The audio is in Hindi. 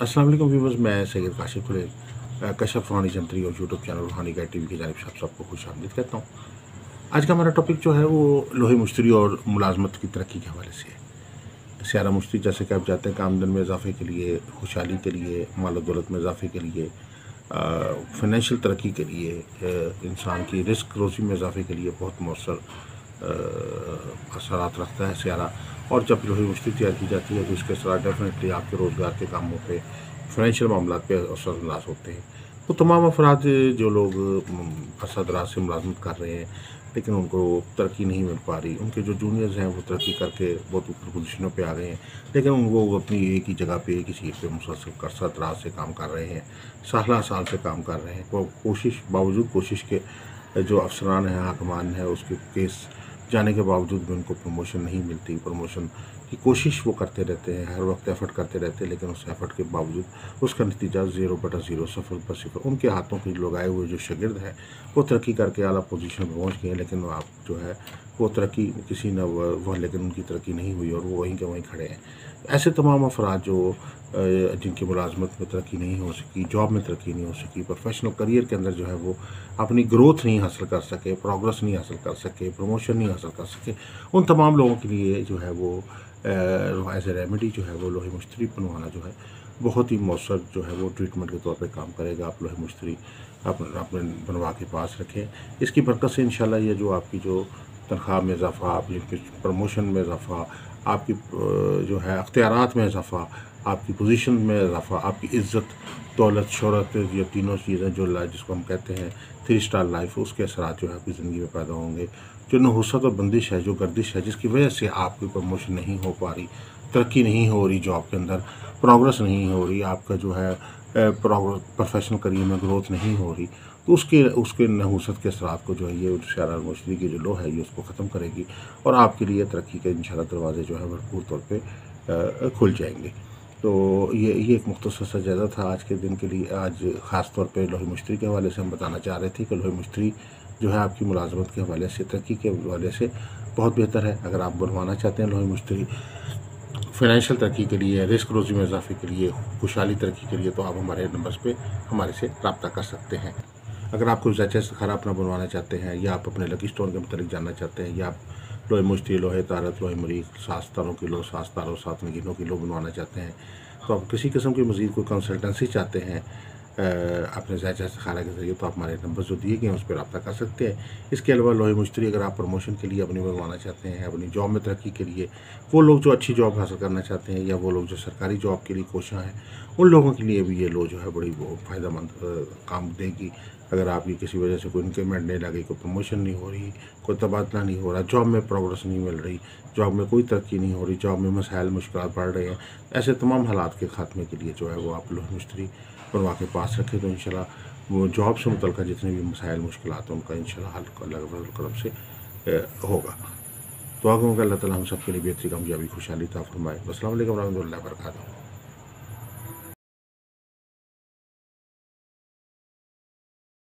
अस्सलाम वालेकुम व्यूवर्स, मैं सैयद काशिफ खुले कशफ रूहानी जंतरी और यूट्यूब चैनल रूहानी गाय टी की जानब आप सबको खुश आमदीद कहता हूँ। आज का हमारा टॉपिक जो है वो लोहे मुश्तरी और मुलाजमत की तरक्की के हवाले से है। स्यारा मुश्तरी, जैसे कि आप जाते हैं आमदन में इजाफे के लिए, खुशहाली के लिए, माल दौलत में इजाफे के लिए फाइनेंशियल तरक्की के लिए इंसान की रिस्क रोज़ी में इजाफे के लिए बहुत मौसर असरात रखता है स्यारा। और जब मुश्ती तैयार की जाती है तो इसके असरा डेफिनेटली आपके रोज़गार के कामों पे फाइनेंशियल मामला पे असरअंदाज होते हैं। तो तमाम अफराद जो लोग असदराज से मुलाजमत कर रहे हैं, लेकिन उनको तरक्की नहीं मिल पा रही। उनके जो जूनियर्स हैं, वो तरक्की करके बहुत ऊपर पोजिशनों पे आ गए हैं। लेकिन उनको अपनी एक ही जगह पे, एक ही सीट पे मुसलसल करसा दराज से काम कर रहे हैं साल साल से काम कर रहे हैं। वो कोशिश, बावजूद कोशिश के, जो अफसरान हैं, हाकमान है, उसके केस जाने के बावजूद भी उनको प्रमोशन नहीं मिलती। प्रमोशन की कोशिश वो करते रहते हैं, हर वक्त एफर्ट करते रहते हैं, लेकिन उस एफर्ट के बावजूद उसका नतीजा ज़ीरो बटा ज़ीरो सफ़र पर सिफर। उनके हाथों के लोग आए हुए जो शगिर्द है, वो तरक्की करके अला पोजीशन पर पहुँच गए लेकिन आप जो है वो तरक्की किसी न वह लेकिन उनकी तरक्की नहीं हुई और वो वहीं के वहीं खड़े हैं। ऐसे तमाम अफराद जो जिनकी मुलाजमत में तरक्की नहीं हो सकी, जॉब में तरक्की नहीं हो सकी प्रोफेशनल करियर के अंदर जो है वो अपनी ग्रोथ नहीं हासिल कर सके प्रोग्रेस नहीं हासिल कर सके प्रमोशन नहीं हासिल कर सके, उन तमाम लोगों के लिए जो है वो एज ए रेमेडी जो है वो लोहे मुश्तरी बनवाना जो है बहुत ही मौसर जो है वो ट्रीटमेंट के तौर पे काम करेगा। आप लोहे मुश्तरी अपने अपने बनवा के पास रखें। इसकी बरकत से इन ये जो आपकी जो तनख्वाह में इजाफ़ा, आपकी प्रमोशन में इजाफ़ा, आपकी जो है अख्तियार में इजाफ़ा, आपकी पोजीशन में इजाफ़ा, आपकी इज़्ज़त, दौलत, शहरत, ये तीनों चीज़ें जो लाइफ जिसको हम कहते हैं थ्री स्टार लाइफ उसके असरात जो है आपकी ज़िंदगी में पैदा होंगे। जो नहुसत और बंदिश है, जो गर्दिश है, जिसकी वजह से आपकी प्रमोशन नहीं हो पा रही, तरक्की नहीं हो रही जॉब के अंदर प्रोग्रेस नहीं हो रही, आपका जो है प्रोग्रेस प्रोफेशनल करियर में ग्रोथ नहीं हो रही तो उसके उसके नहूसत के असरात को जो है ये शारा मछली की जो लो है ये उसको ख़त्म करेगी और आपके लिए तरक्की के इन दरवाजे जो है भरपूर तौर पर खुल जाएँगे। तो ये ये एक मुख्तर सा जायज़ा था आज के दिन के लिए। आज ख़ास तौर पे लोही मुश्तरी के हवाले से हम बताना चाह रहे थे कि लोही मुश्तरी जो है आपकी मुलाजमत के हवाले से, तरक्की के हवाले से बहुत बेहतर है। अगर आप बनवाना चाहते हैं लोही मुश्तरी फाइनेंशियल तरक्की के लिए, रिस्क रोज़ी में इजाफे के लिए, खुशहाली तरक्की के लिए तो आप हमारे नंबर्स पर हमारे से रबता कर सकते हैं। अगर आप कुछ एच खरा अपना बनवाना चाहते हैं, या आप अपने लकी स्टोन के मतलब जानना चाहते हैं, या आप लोहे मुश्ती, लोहे तारत, लोहे मरीक सात तारों किलो सात तारों सात नगीनों किलो बनवाना चाहते हैं तो आप किसी किस्म की मज़ीद कोई कंसल्टेंसी चाहते हैं अपने जैसा खाना के ज़रिए तो आप हमारे नंबर जो दिए गए हैं, उस पर रब्ता कर सकते हैं। इसके अलावा लोहे मुश्तरी अगर आप प्रमोशन के लिए अपनी बनवाना चाहते हैं, अपनी जॉब में तरक्की के लिए, वो लोग जो अच्छी जॉब हासिल करना चाहते हैं, या वो लोग जो सरकारी जॉब के लिए कोशा हैं, उन लोगों के लिए भी ये लो जो है बड़ी फ़ायदा मंद काम देगी। अगर आपकी किसी वजह से कोई इंक्रीमेंट नहीं लगी, कोई प्रमोशन नहीं हो रही, कोई तबादला नहीं हो रहा जॉब में प्रोग्रेस नहीं मिल रही जॉब में कोई तरक्की नहीं हो रही जॉब में मसाइल मुश्किल बढ़ रहे हैं, ऐसे तमाम हालात के ख़ात्मे के लिए जो है वो आप लोग मिस्त्री बनवा के पास रखें तो इन वो जॉब से मुतल जितने भी मसाइल मुश्किल हैं, उनका इन हल अल्लाह से होगा। तो आगे अल्लाह ताला हम सबके लिए बेहतरी, कामयाबी, खुशहाली था फरमाए असल वरहमल वर्का